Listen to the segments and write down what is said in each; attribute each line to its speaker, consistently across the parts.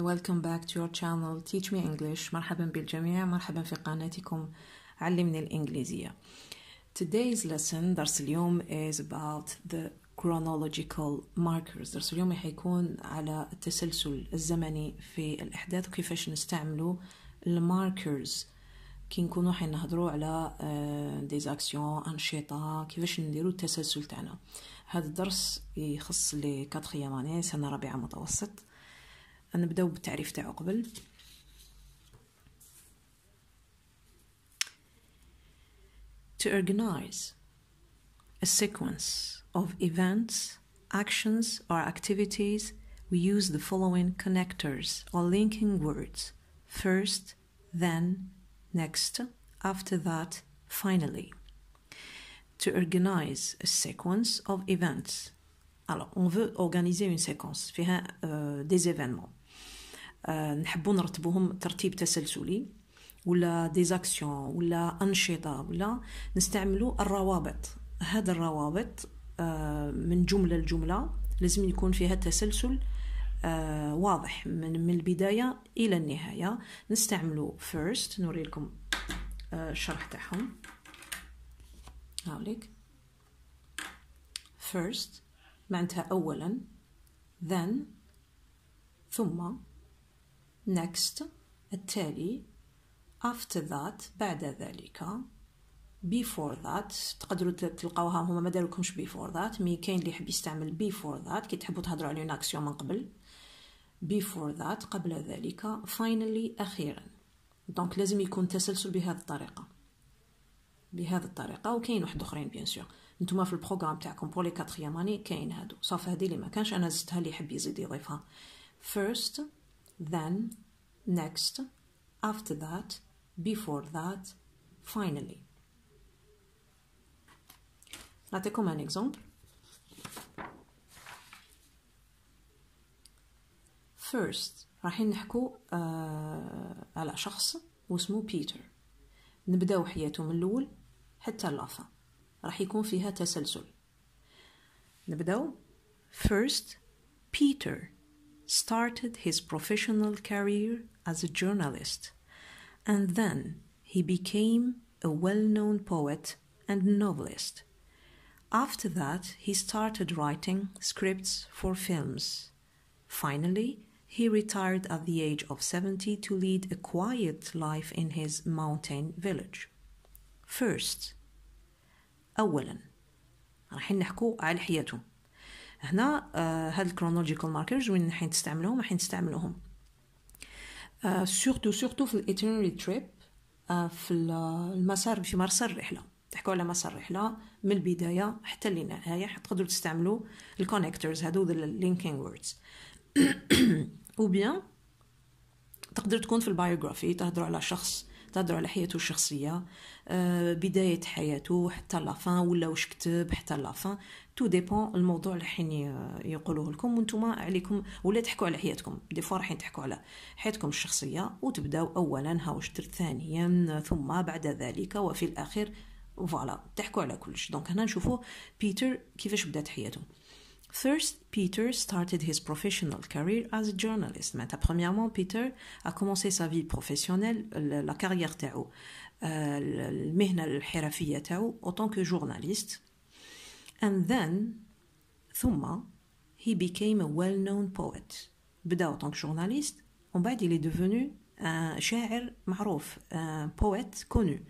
Speaker 1: welcome back to your channel. Teach Me English. مرحبا بالجميع. مرحبا في قناتكم. علمني الإنجليزية. Today's lesson درس اليوم is about the chronological markers. درس اليوم حيكون على التسلسل الزمني في الأحداث وكيفاش نستعملوا ال markers. كي نكونوا حنهضروا على des actions أنشطة كيفاش نديروا التسلسل تاعنا. هذا الدرس يخص les quatrième année سنة رابعة متوسط. نبداو بالتعريف تاعو قبل to organize a sequence of events, actions, or activities, we use the following connectors or linking words first, then, next, after that, finally. To organize a sequence of events. Alors, on veut organiser une séquence فيها euh, des événements. آه، نحبوا نرتبوهم ترتيب تسلسلي ولا ديزاكسيون ولا أنشطة ولا نستعملوا الروابط. هذا الروابط آه، من جملة لجملة لازم يكون فيها تسلسل آه، واضح من من البداية إلى النهاية. نستعملوا first نوري لكم الشرح تاعهم. هاوليك. first معناتها أولا then ثم next التالي. After that بعد ذلك. Before that تقدروا تلقاوها هما ما دارولكمش before that. mais كاين اللي يحب يستعمل before that كي تحبوا تهضروا على اكسيون من قبل. Before that قبل ذلك. Finally أخيرا. Donc لازم يكون تسلسل بهذه الطريقة. بهذه الطريقة. وكاين واحد أخرين bien sûr نتوما في ال programme تاعكم pour les quatrième année كاين هادو. صافي هذه اللي ما كانش أنا زدتها اللي يحب يزيد يضيفها. First then, next, after that, before that, finally. نعطيكم un exemple. First راح نحكو آه على شخص واسمه بيتر نبداو حياته من الأول حتى لافا راح يكون فيها تسلسل. نبداو First Peter. started his professional career as a journalist, and then he became a well known poet and novelist. After that, he started writing scripts for films. Finally, he retired at the age of 70 to lead a quiet life in his mountain village. First, أولا راح نحكو على حياته هنا آه هاد ال chronological markers وين حين تستعملوهم حين تستعملوهم surtout surtout في ال itinerary trip آه في المسار في مسار الرحلة. تحكوا على مسار الرحلة من البداية حتى للنهاية. تقدروا تستعملوا ال connectors هادو ال linking words bien تقدر تكون في ال biography تهضروا على شخص تهضروا على حياته الشخصية بداية حياته حتى la fin ولا واش كتب حتى la fin tout dépend الموضوع اللي حين يقولوه لكم. وأنتم عليكم ولا تحكوا على حياتكم. des fois راح تحكوا على حياتكم الشخصية وتبداو اولا ها واش درت ثانيا ثم بعد ذلك وفي الاخير فوالا تحكوا على كلش. دونك هنا نشوفوا بيتر كيفاش بدات حياته. First, Peter started his professional career as a journalist. Mais premièrement, Peter a commencé sa vie professionnelle, la carrière تاعو, المهنة الحرفية تاعو en tant que journaliste. And then, ثم, he became a well-known poet. بدأ en tant que journaliste. En بعد, il est devenu un شاعر معروف, un poète connu.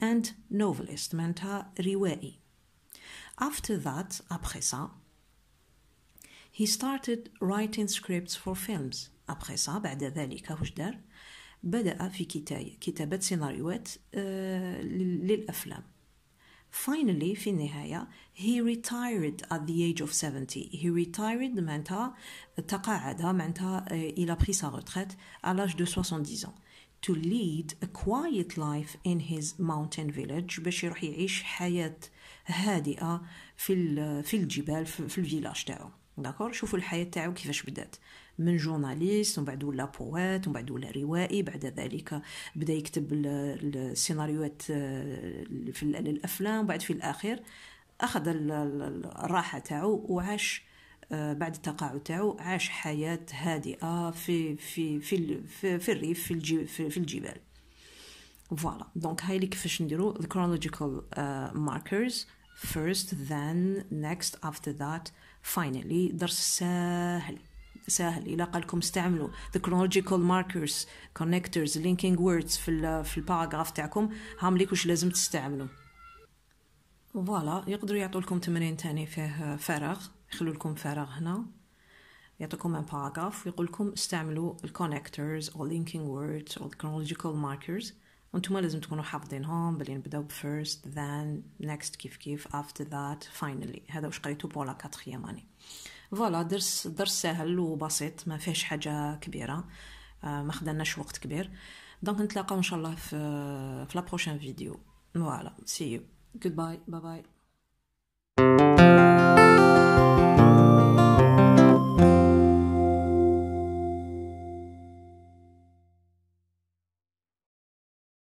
Speaker 1: And novelist, معناتها روائي. After that, après ça, he started writing scripts for films. Après ça, بعد ذلك وش دار؟ بدأ في كتابة سيناريوهات للأفلام. Finally في النهاية he retired at the age of 70 he retired معناتها تقاعد معناتها il a pris sa retraite à l'âge de 70 ans to lead a quiet life in his mountain village باش يروح يعيش حياة هادئة في في الجبال في الفيلاج تاعو داكور شوفوا الحياة تاعو كيفاش بدات من جورناليست ومن بعد ولا بوات ومن بعد ولا روائي بعد ذلك بدا يكتب السيناريوهات في الافلام وبعد في الاخير اخذ الراحه تاعو وعاش بعد التقاعد تاعو عاش حياة هادئة في في في في, في الريف في, الجي في, في الجبال voilà donc هاي اللي كيفاش نديرو the chronological uh, markers first then next after that finally درس ساهل. سهل إلى قالكم استعملوا the chronological markers connectors linking في ال في ال paragraph تاعكم. هام ليك واش لازم تستعملوا. voilà يقدروا يعطوا لكم تمرين تاني فيه فراغ. يخلوا لكم فراغ هنا. يعطيكم un paragraphe ويقول لكم استعملوا ال connectors أو linking words أو chronological markers. وأنتم لازم تكونوا حافظينهم بلي نبداو first then next كيف كيف after that finally. هذا واش قريتو؟ pour la quatrième année voilà درس درس سهل وبسيط ما فيهش حاجة كبيرة. ما خدناش وقت كبير. donc نتلاقاو إن شاء الله في في la prochaine vidéo voilà see you goodbye bye bye